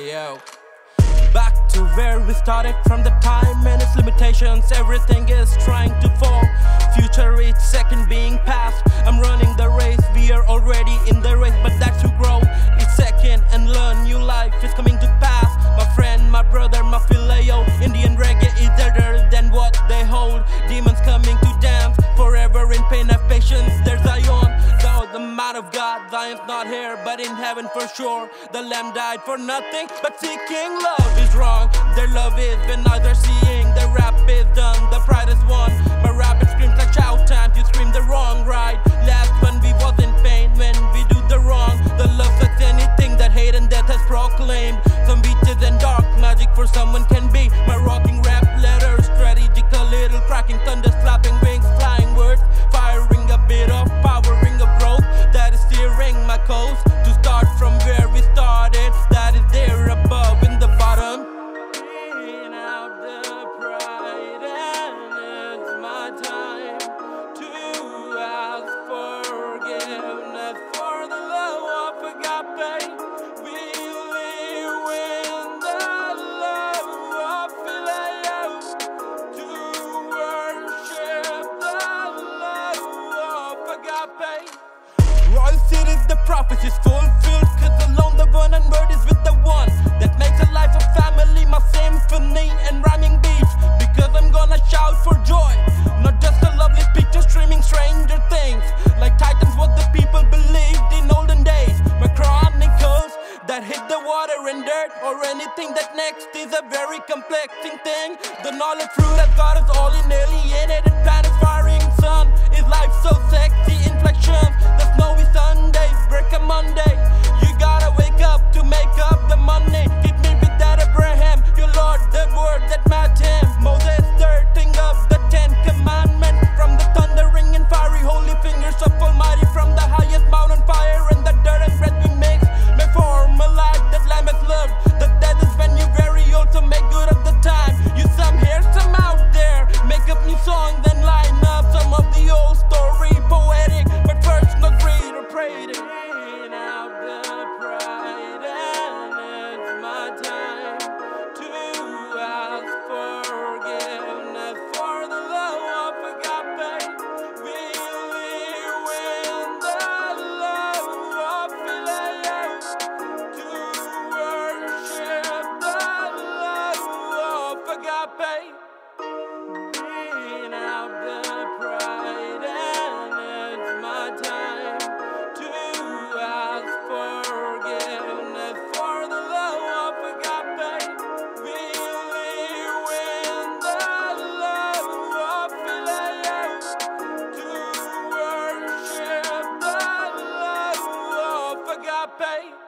Yo. Back to where we started from the time and its limitations. Everything is trying to fall. Future each second being Zion's not here, but in heaven for sure. The lamb died for nothing, but seeking love is wrong. Their love is when seeing. The Cities, the prophecies fulfilled. Cause alone the one and word is with the one that makes a life a family, my symphony and rhyming beats. Because I'm gonna shout for joy, not just a lovely picture streaming stranger things. Like Titans, what the people believed in olden days. My chronicles that hit the water and dirt, or anything that next is a very complex thing. The knowledge fruit has got us all inalienated. Planet babe.